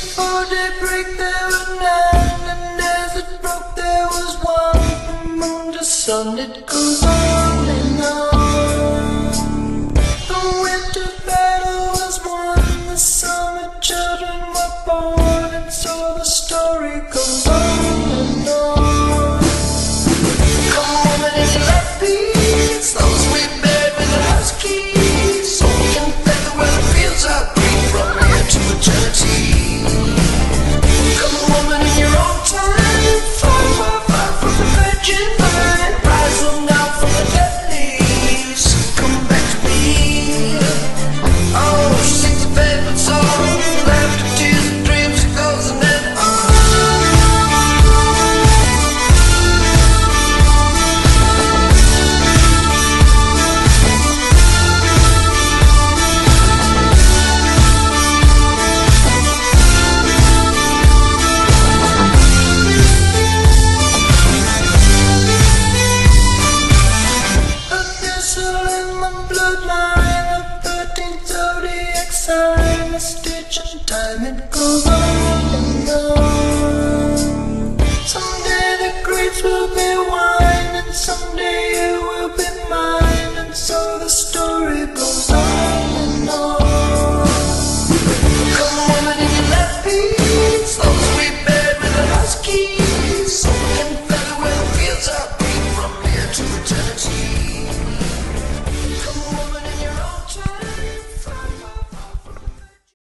before daybreak there were nine And as it broke there was one. From moon to sun it goes on and on. The winter battle was won The summer children were born And so the story goes on. stitch and time it goes on and on. Someday the creeps will be.